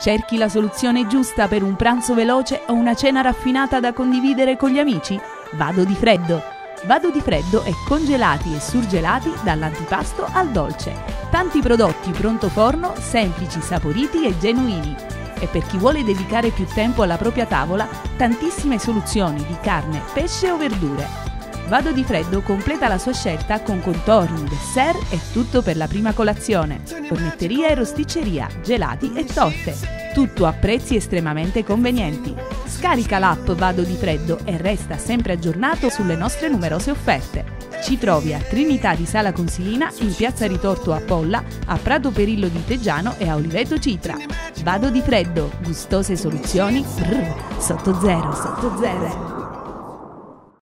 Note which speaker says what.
Speaker 1: Cerchi la soluzione giusta per un pranzo veloce o una cena raffinata da condividere con gli amici? Vado di freddo. Vado di freddo è congelati e surgelati dall'antipasto al dolce. Tanti prodotti pronto forno, semplici, saporiti e genuini. E per chi vuole dedicare più tempo alla propria tavola, tantissime soluzioni di carne, pesce o verdure. Vado di Freddo completa la sua scelta con contorni, dessert e tutto per la prima colazione. Cornetteria e rosticceria, gelati e torte. Tutto a prezzi estremamente convenienti. Scarica l'app Vado di Freddo e resta sempre aggiornato sulle nostre numerose offerte. Ci trovi a Trinità di Sala Consilina, in Piazza Ritorto a Polla, a Prato Perillo di Teggiano e a Oliveto Citra. Vado di Freddo, gustose soluzioni, brr, sotto zero, sotto zero.